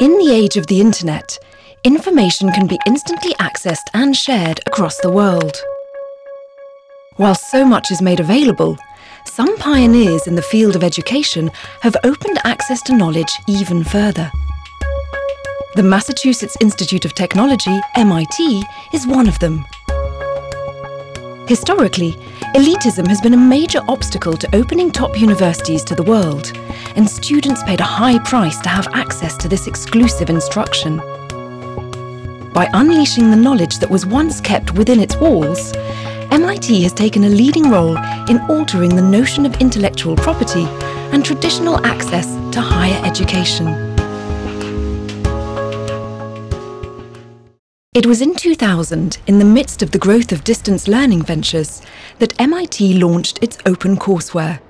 In the age of the internet, information can be instantly accessed and shared across the world. While so much is made available, some pioneers in the field of education have opened access to knowledge even further. The Massachusetts Institute of Technology, MIT, is one of them. Historically, elitism has been a major obstacle to opening top universities to the world, and students paid a high price to have access to this exclusive instruction. By unleashing the knowledge that was once kept within its walls, MIT has taken a leading role in altering the notion of intellectual property and traditional access to higher education. It was in 2000, in the midst of the growth of distance learning ventures, that MIT launched its open courseware.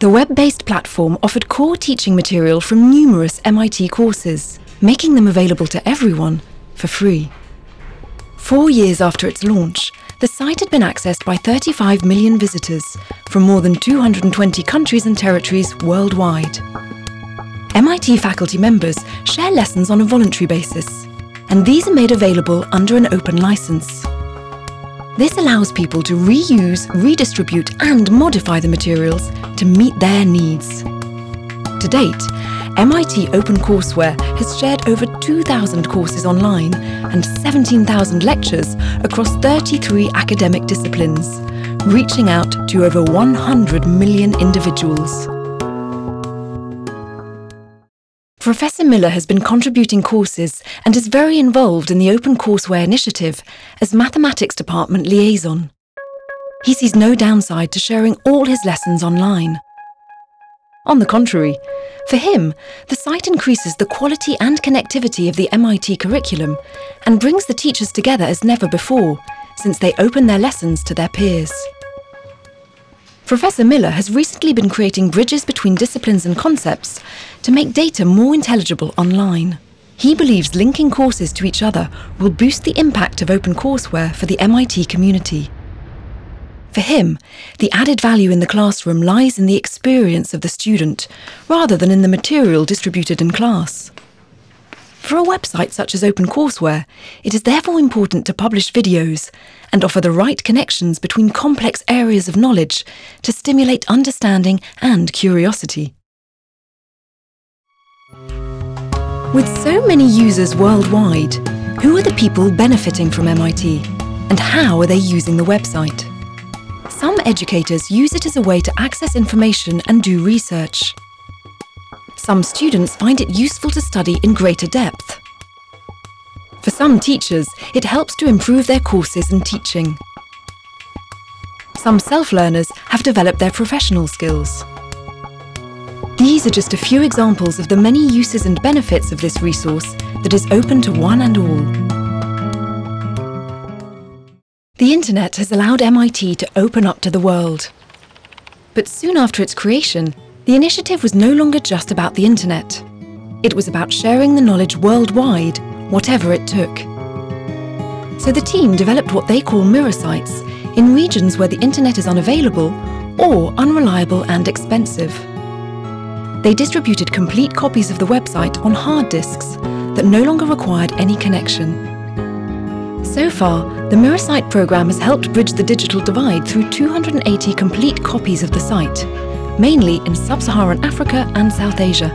The web-based platform offered core teaching material from numerous MIT courses, making them available to everyone for free. Four years after its launch, the site had been accessed by 35 million visitors from more than 220 countries and territories worldwide. MIT faculty members share lessons on a voluntary basis and these are made available under an open license. This allows people to reuse, redistribute and modify the materials to meet their needs. To date, MIT OpenCourseWare has shared over 2,000 courses online and 17,000 lectures across 33 academic disciplines, reaching out to over 100 million individuals. Professor Miller has been contributing courses and is very involved in the OpenCourseWare initiative as Mathematics Department liaison. He sees no downside to sharing all his lessons online. On the contrary, for him, the site increases the quality and connectivity of the MIT curriculum and brings the teachers together as never before, since they open their lessons to their peers. Professor Miller has recently been creating bridges between disciplines and concepts to make data more intelligible online. He believes linking courses to each other will boost the impact of OpenCourseWare for the MIT community. For him, the added value in the classroom lies in the experience of the student, rather than in the material distributed in class. For a website such as OpenCourseWare, it is therefore important to publish videos and offer the right connections between complex areas of knowledge to stimulate understanding and curiosity. With so many users worldwide, who are the people benefiting from MIT? And how are they using the website? Some educators use it as a way to access information and do research. Some students find it useful to study in greater depth. For some teachers, it helps to improve their courses and teaching. Some self-learners have developed their professional skills. These are just a few examples of the many uses and benefits of this resource that is open to one and all. The internet has allowed MIT to open up to the world. But soon after its creation, the initiative was no longer just about the internet. It was about sharing the knowledge worldwide, whatever it took. So the team developed what they call mirror sites in regions where the internet is unavailable or unreliable and expensive. They distributed complete copies of the website on hard disks that no longer required any connection. So far, the Mirror Site program has helped bridge the digital divide through 280 complete copies of the site, mainly in sub-Saharan Africa and South Asia.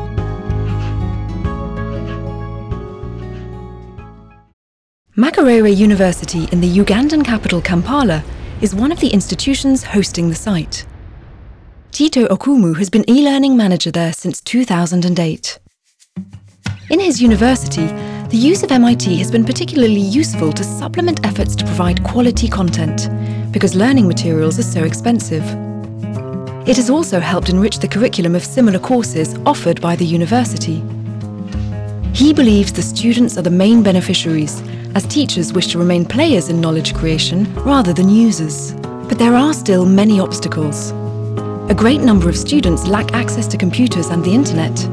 Makerere University in the Ugandan capital Kampala is one of the institutions hosting the site. Tito Okumu has been e-learning manager there since 2008. In his university, the use of MIT has been particularly useful to supplement efforts to provide quality content, because learning materials are so expensive. It has also helped enrich the curriculum of similar courses offered by the university. He believes the students are the main beneficiaries, as teachers wish to remain players in knowledge creation rather than users. But there are still many obstacles. A great number of students lack access to computers and the internet.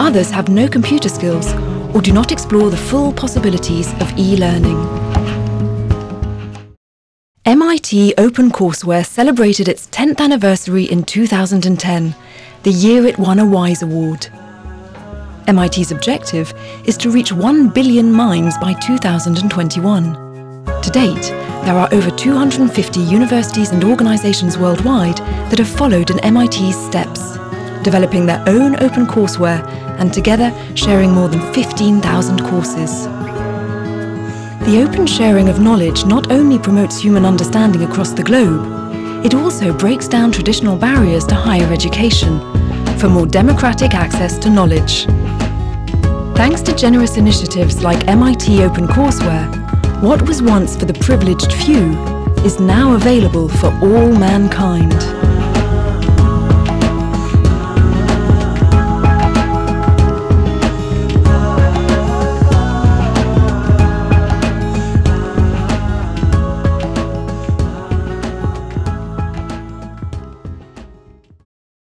Others have no computer skills or do not explore the full possibilities of e-learning. MIT OpenCourseWare celebrated its 10th anniversary in 2010, the year it won a WISE Award. MIT's objective is to reach 1 billion minds by 2021. To date, there are over 250 universities and organizations worldwide that have followed in MIT's steps, developing their own OpenCourseWare and together sharing more than 15,000 courses. The open sharing of knowledge not only promotes human understanding across the globe, it also breaks down traditional barriers to higher education for more democratic access to knowledge. Thanks to generous initiatives like MIT OpenCourseware, what was once for the privileged few is now available for all mankind.